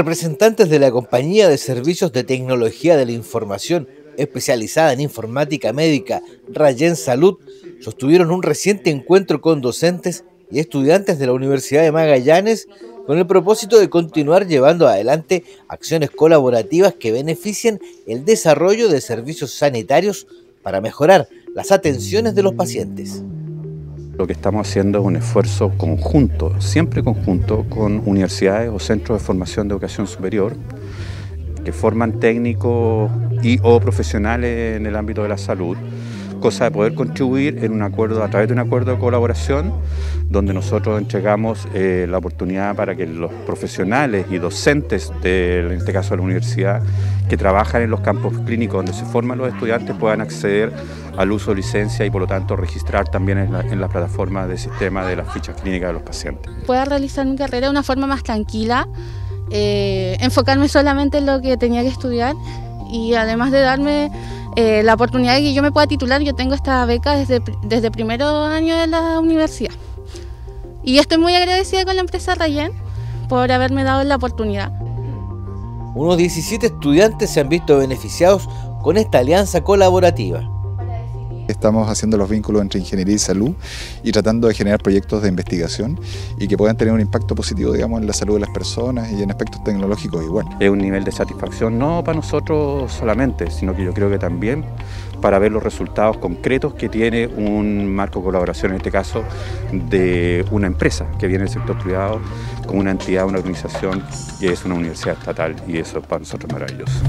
Representantes de la Compañía de Servicios de Tecnología de la Información especializada en informática médica Rayen Salud sostuvieron un reciente encuentro con docentes y estudiantes de la Universidad de Magallanes con el propósito de continuar llevando adelante acciones colaborativas que beneficien el desarrollo de servicios sanitarios para mejorar las atenciones de los pacientes. Lo que estamos haciendo es un esfuerzo conjunto, siempre conjunto, con universidades o centros de formación de educación superior que forman técnicos y o profesionales en el ámbito de la salud, cosa de poder contribuir en un acuerdo, a través de un acuerdo de colaboración, donde nosotros entregamos eh, la oportunidad para que los profesionales y docentes, de, en este caso de la universidad, que trabajan en los campos clínicos donde se forman los estudiantes, puedan acceder al uso de licencia y por lo tanto registrar también en la, plataforma de sistema de las fichas clínicas de los pacientes. Pueda realizar mi carrera de una forma más tranquila, eh, enfocarme solamente en lo que tenía que estudiar y además de darme eh, la oportunidad de que yo me pueda titular, yo tengo esta beca desde, desde primero año de la universidad. Y estoy muy agradecida con la empresa Rayen por haberme dado la oportunidad. Unos 17 estudiantes se han visto beneficiados con esta alianza colaborativa. Estamos haciendo los vínculos entre ingeniería y salud y tratando de generar proyectos de investigación y que puedan tener un impacto positivo digamos, en la salud de las personas y en aspectos tecnológicos igual. Es un nivel de satisfacción no para nosotros solamente, sino que yo creo que también para ver los resultados concretos que tiene un marco de colaboración, en este caso, de una empresa que viene del sector privado con una entidad, una organización que es una universidad estatal y eso para nosotros es maravilloso.